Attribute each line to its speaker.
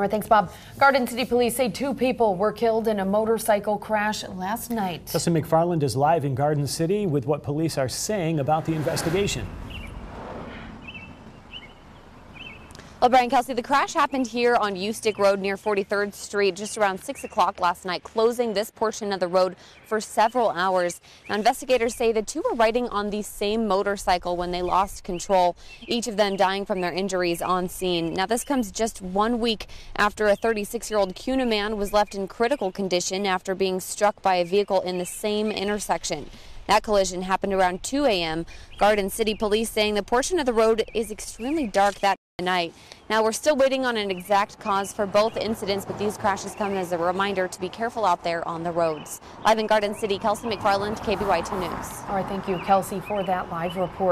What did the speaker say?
Speaker 1: All right, thanks, Bob. Garden City Police say two people were killed in a motorcycle crash last night.
Speaker 2: Justin McFarland is live in Garden City with what police are saying about the investigation.
Speaker 3: Well, Brian Kelsey, the crash happened here on Ustick Road near 43rd Street just around 6 o'clock last night, closing this portion of the road for several hours. Now, investigators say the two were riding on the same motorcycle when they lost control, each of them dying from their injuries on scene. Now, this comes just one week after a 36-year-old Kuna man was left in critical condition after being struck by a vehicle in the same intersection. That collision happened around 2 a.m. Garden City Police saying the portion of the road is extremely dark that night. Now, we're still waiting on an exact cause for both incidents, but these crashes come as a reminder to be careful out there on the roads. Live in Garden City, Kelsey McFarland, KBOI2 News.
Speaker 1: All right, thank you, Kelsey, for that live report.